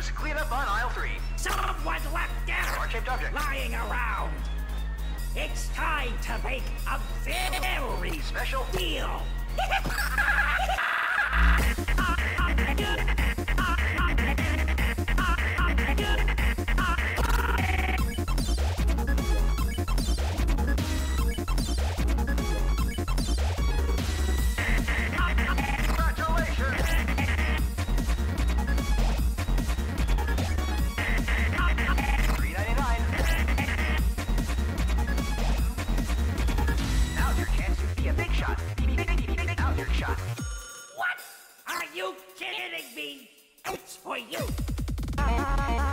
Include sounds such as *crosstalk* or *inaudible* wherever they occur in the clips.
cars, clean up on aisle three. Someone left their Heart-shaped object. lying around. It's time to make a very Special. *laughs* deal. *laughs* you kidding me? It's for you.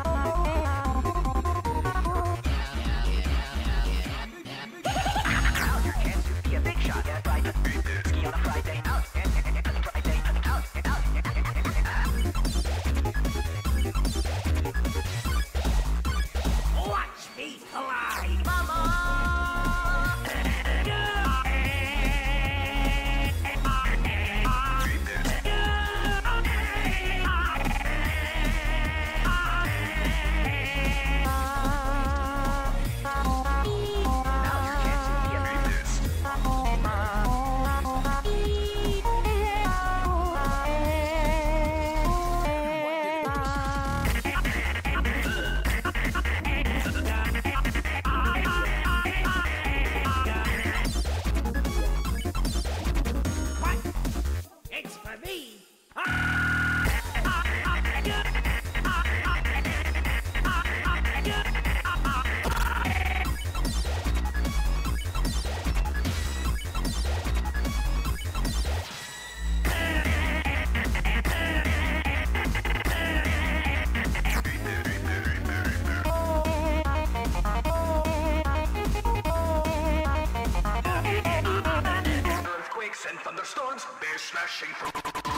And thunderstorms, bears smashing through.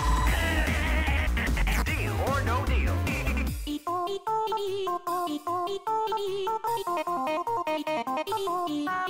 えいえいえいえいえ。